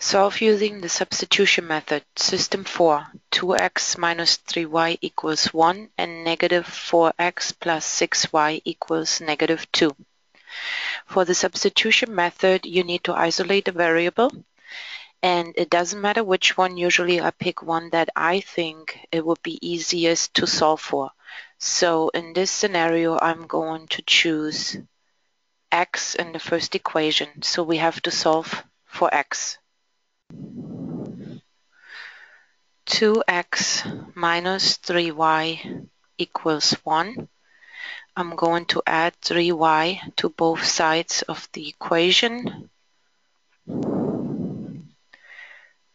Solve using the substitution method. System 4. 2x minus 3y equals 1 and negative 4x plus 6y equals negative 2. For the substitution method, you need to isolate a variable. And it doesn't matter which one. Usually I pick one that I think it would be easiest to solve for. So in this scenario, I'm going to choose x in the first equation. So we have to solve for x. 2x minus 3y equals 1. I'm going to add 3y to both sides of the equation.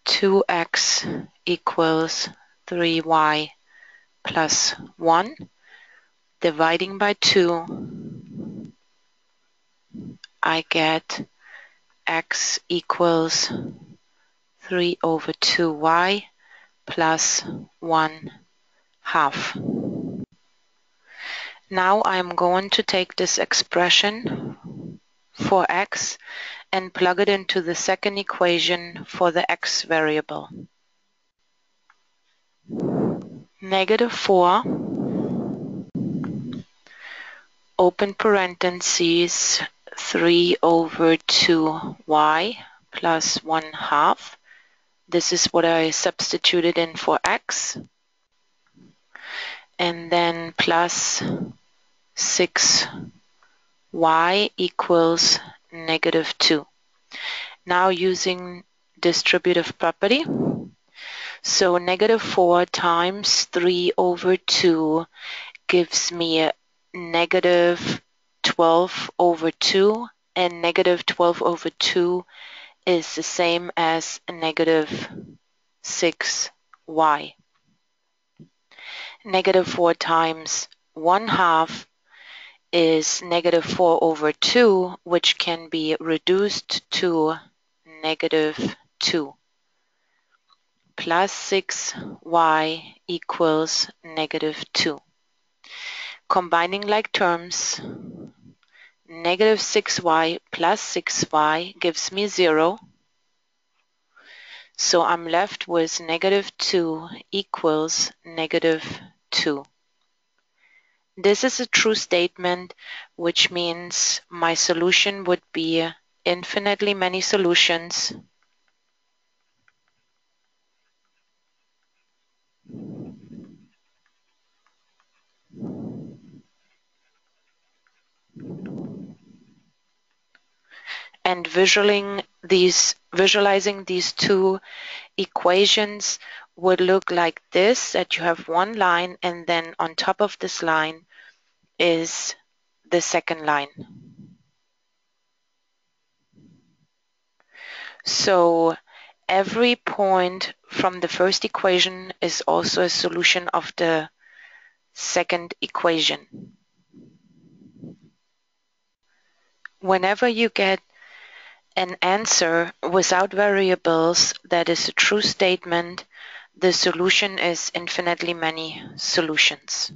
2x equals 3y plus 1. Dividing by 2, I get x equals 3 over 2y plus 1 half. Now I'm going to take this expression for x and plug it into the second equation for the x variable. Negative 4 open parentheses 3 over 2y plus 1 half this is what I substituted in for x. And then plus 6y equals negative 2. Now using distributive property. So negative 4 times 3 over 2 gives me negative 12 over 2 and negative 12 over 2 is the same as negative 6y. Negative 4 times 1 half is negative 4 over 2, which can be reduced to negative 2. Plus 6y equals negative 2. Combining like terms, Negative 6y plus 6y gives me 0. So I'm left with negative 2 equals negative 2. This is a true statement, which means my solution would be infinitely many solutions and visualizing these visualizing these two equations would look like this that you have one line and then on top of this line is the second line. So every point from the first equation is also a solution of the second equation. Whenever you get an answer without variables that is a true statement, the solution is infinitely many solutions.